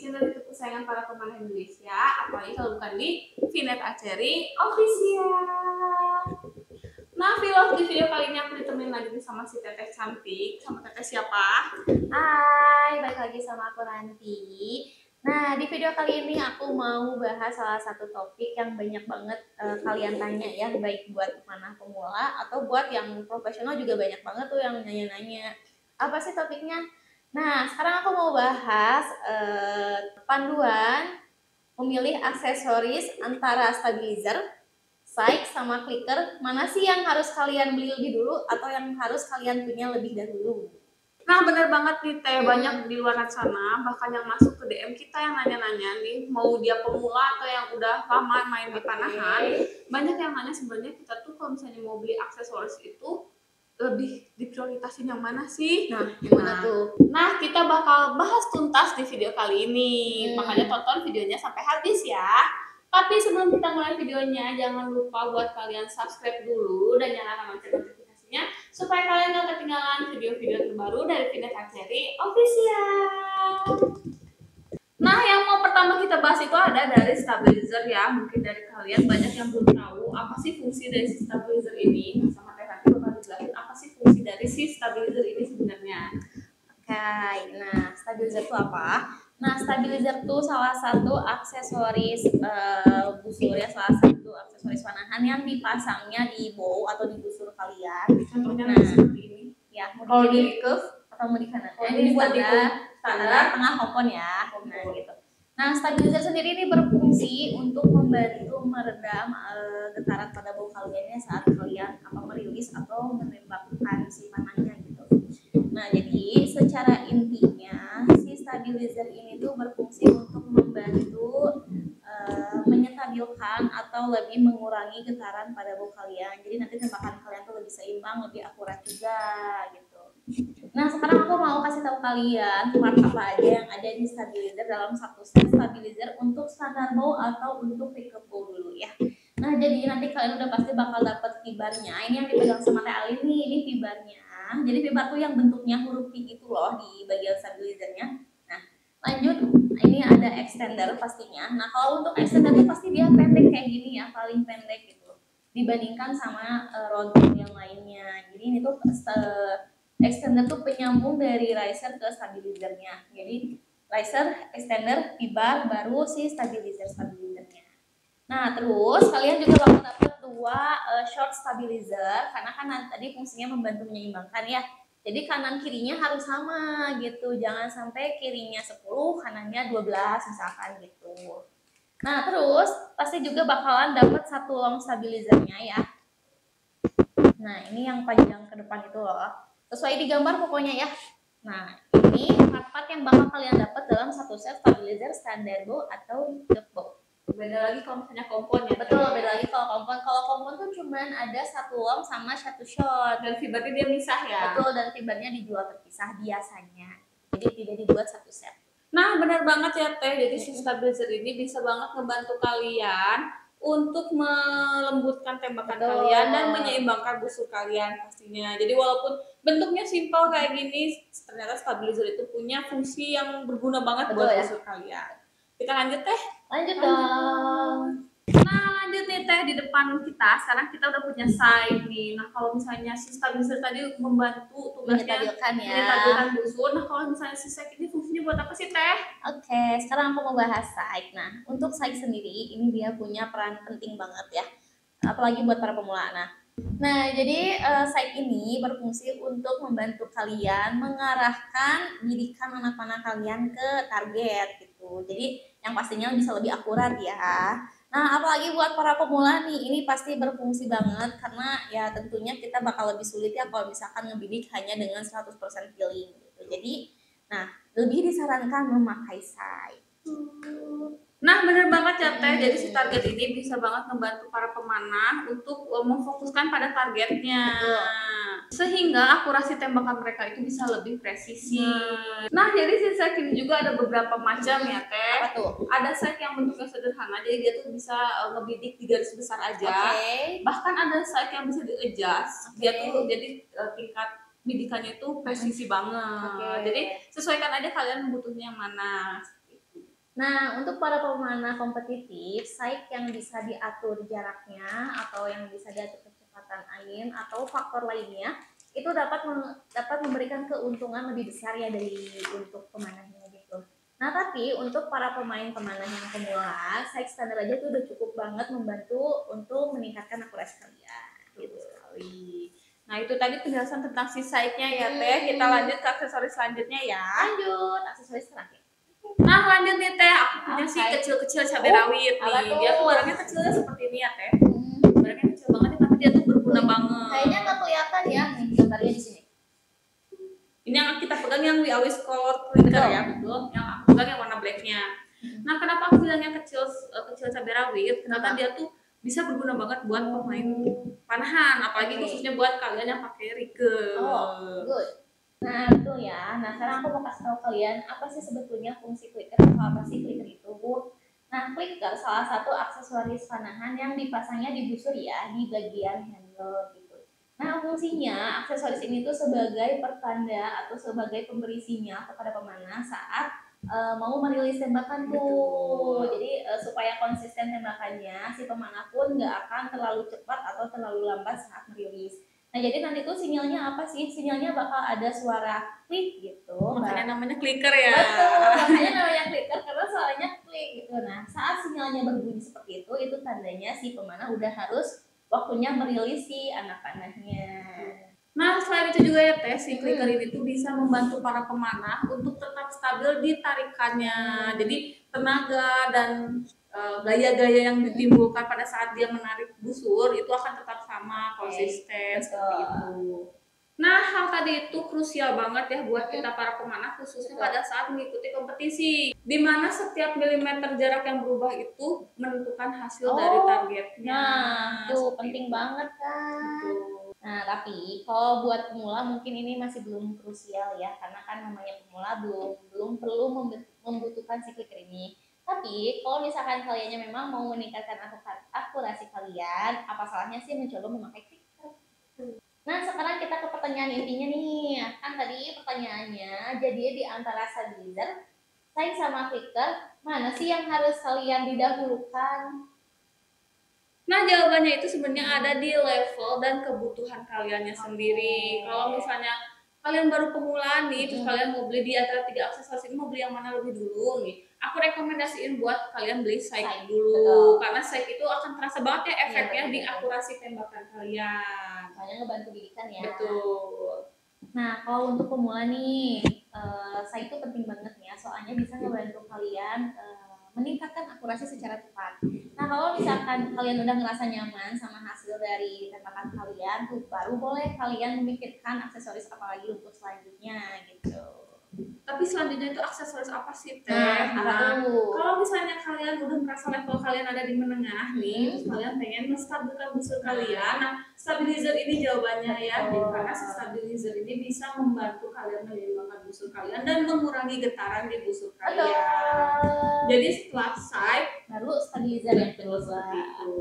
channel YouTube kesayangan para pemanah Indonesia, apalagi kalau bukan di Vinet Aceri Official. Nah, vlog di video kali ini aku ditemenin lagi sama si Teteh cantik. Sama Teteh siapa? Hai, balik lagi sama aku Ranti. Nah, di video kali ini aku mau bahas salah satu topik yang banyak banget eh, kalian tanya ya, baik buat mana pemula atau buat yang profesional juga banyak banget tuh yang nanya-nanya. Apa sih topiknya? Nah, sekarang aku mau bahas eh, panduan memilih aksesoris antara stabilizer, sight, sama clicker. Mana sih yang harus kalian beli lebih dulu atau yang harus kalian punya lebih dahulu? Nah, bener banget nih Teh, Hmm. banyak di luar sana bahkan yang masuk ke DM kita yang nanya-nanya nih, mau dia pemula atau yang udah lama main di panahan, banyak yang nanya sebenarnya kita tuh kalau misalnya mau beli aksesoris itu lebih diprioritasin yang mana sih? Nah, gimana Nah, tuh? Nah, kita bakal bahas tuntas di video kali ini. Hmm. Makanya tonton videonya sampai habis ya. Tapi sebelum kita mulai videonya, jangan lupa buat kalian subscribe dulu dan nyalakan lonceng notifikasinya supaya kalian gak ketinggalan video-video terbaru dari Vinet Aceri Official. Nah, yang mau pertama kita bahas itu ada dari stabilizer ya. Mungkin dari kalian banyak yang belum tahu apa sih fungsi dari stabilizer ini. Nah, dijelasin apa sih fungsi dari si stabilizer ini sebenarnya. Oke, nah stabilizer itu apa? Nah, stabilizer itu salah satu aksesoris eh, busur ya, salah satu aksesoris panahan yang dipasangnya di bow atau di busur kalian. Contohnya Nah. seperti ini. Ya, Kalau di di curve atau mau di kanan. Kalau Nah, di ini buat standing standar, standar. tengah kompon ya. Nah, Kompon. gitu. Nah, stabilizer sendiri ini berfungsi untuk membantu meredam eh, getaran pada bow kalian saat kalian apa merilis atau menembakkan si panahnya gitu. Nah, jadi secara intinya si stabilizer ini tuh berfungsi untuk membantu eh, menyetabilkan atau lebih mengurangi getaran pada bow kalian. Jadi nanti tembakan kalian tuh lebih seimbang, lebih akurat juga gitu. Nah, sekarang aku mau kasih tahu kalian part apa aja yang ada di stabilizer dalam satu set stabilizer untuk standar bow atau untuk pickup bow dulu ya. Nah, jadi nanti kalian udah pasti bakal dapet fibarnya. Ini yang dipegang sama Teh Ali nih, ini fibarnya. Jadi fibar tuh yang bentuknya huruf V itu loh di bagian stabilizernya. Nah, lanjut ini ada extender pastinya. Nah, kalau untuk extender tuh pasti dia pendek kayak gini ya, paling pendek gitu dibandingkan sama rod yang lainnya. Jadi ini tuh eh, extender tuh penyambung dari riser ke stabilizernya. Jadi riser, extender, fibar, baru si stabilizer stabilizernya. Nah terus kalian juga bakal dapat dua eh, short stabilizer karena kan tadi fungsinya membantu menyeimbangkan ya. Jadi kanan kirinya harus sama gitu. Jangan sampai kirinya 10, kanannya 12 misalkan gitu. Nah terus pasti juga bakalan dapat satu long stabilizernya ya. Nah ini yang panjang ke depan itu loh sesuai di gambar pokoknya ya. Nah, ini part-part yang bakal kalian dapat dalam satu set stabilizer standar bow atau the bow. Beda lagi kalau misalnya kompon ya. Betul, beda lagi kalau kompon. Kalau kompon tuh cuman ada satu long sama satu shot. Dan fibernya dia misah ya. Betul, dan fibernya dijual terpisah biasanya. Jadi tidak dibuat satu set. Nah, benar banget ya Teh. Jadi si stabilizer ini bisa banget ngebantu kalian untuk melembutkan tembakan Betul. kalian dan menyeimbangkan busur kalian pastinya. Jadi walaupun bentuknya simpel kayak gini, ternyata stabilizer itu punya fungsi yang berguna banget Betul buat ya. kalian. Kita lanjut Teh. Lanjut Lanjut. dong. Nah, lanjut nih Teh di depan kita. Sekarang kita udah punya side nih. Nah, kalau misalnya si stabilizer tadi membantu tugasnya Menyetabilkan ya. busur. Nah, kalau misalnya si side ini fungsinya buat apa sih Teh? Oke, sekarang aku mau bahas side. Nah, untuk side sendiri ini dia punya peran penting banget ya. Apalagi buat para pemula. Nah, nah jadi eh, side ini berfungsi untuk membantu kalian mengarahkan bidikan anak panah kalian ke target gitu. Jadi yang pastinya bisa lebih akurat ya. Nah, apalagi buat para pemula nih, ini pasti berfungsi banget karena ya tentunya kita bakal lebih sulit ya kalau misalkan ngebidik hanya dengan 100% feeling gitu. Jadi, nah lebih disarankan memakai side. Nah, bener banget ya Teh. Jadi si target ini bisa banget membantu para pemanah untuk uh, memfokuskan pada targetnya. Sehingga akurasi tembakan mereka itu bisa lebih presisi. Nah, jadi si sight ini juga ada beberapa macam ya Teh. Apa tuh? Ada sight yang bentuknya sederhana, jadi dia tuh bisa uh, ngebidik di garis besar aja. Bahkan ada sight yang bisa di-adjust. Dia Oke. tuh jadi uh, tingkat bidikannya itu presisi banget. Oke. Jadi sesuaikan aja kalian butuhnya yang mana. Nah, untuk para pemanah kompetitif, site yang bisa diatur jaraknya atau yang bisa diatur kecepatan angin atau faktor lainnya itu dapat mem- dapat memberikan keuntungan lebih besar ya dari untuk pemanahnya gitu. Nah, tapi untuk para pemain pemanah yang pemula, site standar aja itu udah cukup banget membantu untuk meningkatkan akurasi kalian. Gitu. sekali. Nah itu tadi penjelasan tentang si site-nya ya teh. Hmm. Kita lanjut ke aksesoris selanjutnya ya. Lanjut, aksesoris terakhir. Nah lanjut nih teh, aku punya sih kecil-kecil cabai Oh, rawit nih. tuh? Dia tuh barangnya kecilnya seperti ini ya teh. Hmm, Barangnya kecil banget nih, tapi dia tuh berguna banget. kayaknya nggak kelihatan ya nih gambarnya di sini. Ini yang kita pegang yang We Always Color Betul. ya, betul. Yang aku pegang yang warna blacknya. Nah, kenapa aku bilangnya kecil eh, kecil cabai rawit? Karena Kenapa? dia tuh bisa berguna banget buat pemain panahan, apalagi Oke. khususnya buat kalian yang pakai rigel. Oh, good. Nah, betul ya. Nah, sekarang aku mau kasih tahu kalian apa sih sebetulnya fungsi clicker atau apa sih clicker itu. Nah, clicker salah satu aksesoris panahan yang dipasangnya di busur ya, di bagian handle gitu. Nah, fungsinya aksesoris ini tuh sebagai pertanda atau sebagai pemberi sinyal kepada pemanah saat eh, mau merilis tembakan tuh. Betul. Jadi eh, supaya konsisten tembakannya, si pemanah pun nggak akan terlalu cepat atau terlalu lambat saat merilis. Nah, jadi nanti tuh sinyalnya apa sih? Sinyalnya bakal ada suara klik gitu. Makanya namanya clicker ya. Betul, makanya namanya clicker karena suaranya klik gitu. Nah, saat sinyalnya berbunyi seperti itu, itu tandanya si pemanah udah harus waktunya merilis si anak panahnya. Nah, selain itu juga ya Teh, si Hmm. clicker ini tuh bisa membantu para pemanah untuk tetap stabil di tarikannya. Hmm. Jadi tenaga dan gaya-gaya yang ditimbulkan pada saat dia menarik busur itu akan tetap sama, konsisten Betul. seperti itu. Nah, hal tadi itu krusial banget ya buat kita para pemanah khususnya Betul. pada saat mengikuti kompetisi. Di mana setiap milimeter jarak yang berubah itu menentukan hasil Oh, dari targetnya. Nah, Seperti penting itu. banget kan. Betul. Nah, tapi kalau buat pemula mungkin ini masih belum krusial ya, karena kan namanya pemula belum belum perlu membutuhkan si clicker ini. Tapi kalau misalkan kaliannya memang mau meningkatkan akurasi kalian, apa salahnya sih mencoba memakai clicker? Nah, sekarang kita ke pertanyaan intinya nih. Kan tadi pertanyaannya, jadi di antara stabilizer, saya sama clicker, mana sih yang harus kalian didahulukan? Nah, jawabannya itu sebenarnya ada di level dan kebutuhan kaliannya sendiri. Kalau misalnya kalian baru pemula nih, terus Hmm. kalian mau beli di antara tiga aksesoris ini mau beli yang mana lebih dulu nih? Rekomendasiin buat kalian beli sight dulu, betul. karena sight itu akan terasa banget ya efeknya betul, di akurasi tembakan kalian. Soalnya ngebantu didikan ya. Betul. Nah, kalau untuk pemula nih, saya itu penting banget ya, soalnya bisa ngebantu kalian eh, meningkatkan akurasi secara cepat. Nah, kalau misalkan kalian udah ngerasa nyaman sama hasil dari tembakan kalian, tuh baru boleh kalian memikirkan aksesoris apa lagi untuk selanjutnya gitu. Tapi selanjutnya itu aksesoris apa sih, Teh? Nah, Nah, kalau misalnya kalian udah merasa level kalian ada di menengah nih, Hmm. terus kalian pengen menstabilkan busur kalian, nah stabilizer ini jawabannya ya, Betul. karena si stabilizer ini bisa membantu kalian menyeimbangkan busur kalian dan mengurangi getaran di busur kalian. Jadi setelah side, Baru stabilizer yang kedua. seperti itu.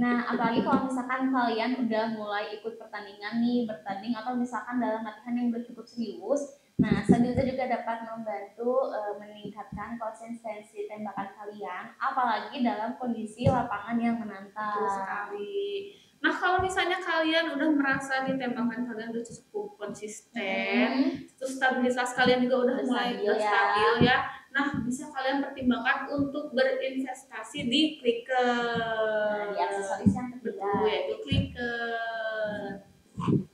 Nah, apalagi kalau misalkan kalian udah mulai ikut pertandingan nih, bertanding atau misalkan dalam latihan yang udah cukup serius, nah stabilizer juga dapat membantu eh, meningkatkan konsistensi tembakan kalian, apalagi dalam kondisi lapangan yang menantang. Betul sekali. Nah kalau misalnya kalian udah merasa di tembakan kalian udah cukup konsisten, Hmm, terus stabilitas kalian juga udah Udah mulai stabil ya. stabil ya. Nah, bisa kalian pertimbangkan untuk berinvestasi di clicker. Nah, di aksesoris yang. Betul, yaitu clicker.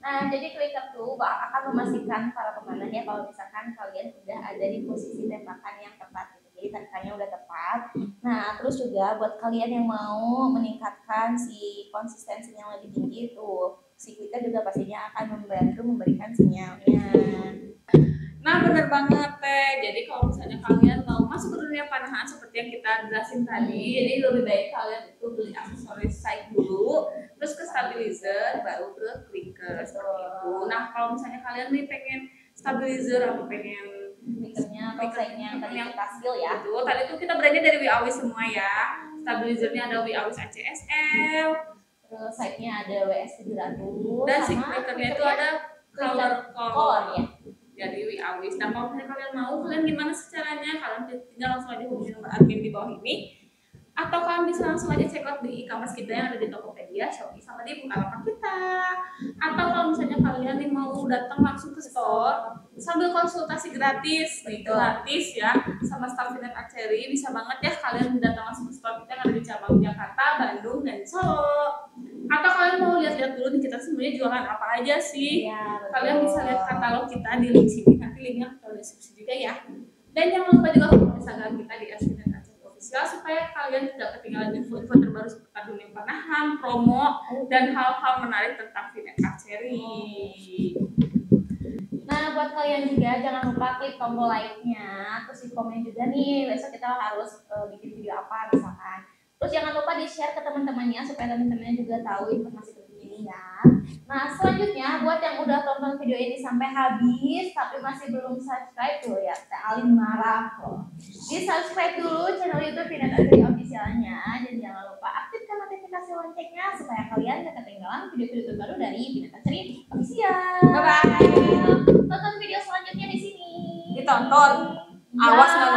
Nah, jadi clicker tuh bak- akan memastikan para pemanahnya kalau misalkan kalian udah ada di posisi tembakan yang tepat gitu. Jadi tarikannya udah tepat. Nah, terus juga buat kalian yang mau meningkatkan si konsistensinya yang lebih tinggi tuh, si clicker juga pastinya akan membantu memberikan sinyalnya. Nah, bener banget teh. Jadi kalau misalnya kalian mau masuk ke dunia panahan seperti yang kita jelasin tadi, Hmm. jadi lebih baik kalian itu beli aksesoris sight dulu, terus ke stabilizer, baru ke clicker seperti itu. Nah, kalau misalnya kalian nih pengen stabilizer atau pengen Clickernya atau yang tadi Yang- kita skill ya. Betul, tadi tuh kita brandnya dari WAW semua ya. Stabilizernya ada WAW ACSL, Terus side-nya ada WS 700 dan si sama clickernya itu ada color color ya. dari We Always. Nah kalau misalnya kalian mau, kalian gimana caranya? Kalian tinggal langsung aja hubungi nomor admin di bawah ini atau kalian bisa langsung aja check out di e-commerce kita yang ada di Tokopedia, Shopee, sama di Bukalapak kita. Atau kalau misalnya kalian nih mau datang langsung ke store sambil konsultasi gratis, nih Betul. gratis ya, sama staff Finet Archery bisa banget ya kalian datang langsung ke store kita yang ada di cabang Jakarta, Bandung, dan Solo. Atau kalian mau lihat-lihat dulu nih kita sebenarnya jualan apa aja sih? Betul. Kalian bisa lihat katalog kita di link sini, nanti linknya aku deskripsi juga ya. Dan jangan lupa juga follow Instagram kita di Official supaya kalian tidak ketinggalan info-info terbaru seputar dunia panahan, promo, dan hal-hal menarik tentang Finet Archery. Nah, buat kalian juga jangan lupa klik tombol like-nya, terus di komen juga nih besok kita harus eh, bikin video apa misalkan. Terus jangan lupa di-share ke teman-temannya supaya teman-temannya juga tahu informasi penting ini ya. Nah, selanjutnya buat yang udah tonton video ini sampai habis tapi masih belum subscribe tuh ya, Teh Alin marah loh. Subscribe dulu channel YouTube Pinat Agri Officialnya dan jangan lupa aktifkan notifikasi loncengnya supaya kalian gak ketinggalan video-video terbaru dari Pinat Agri Official. Bye-bye. Tonton video selanjutnya di sini. Ditonton. Awas nggak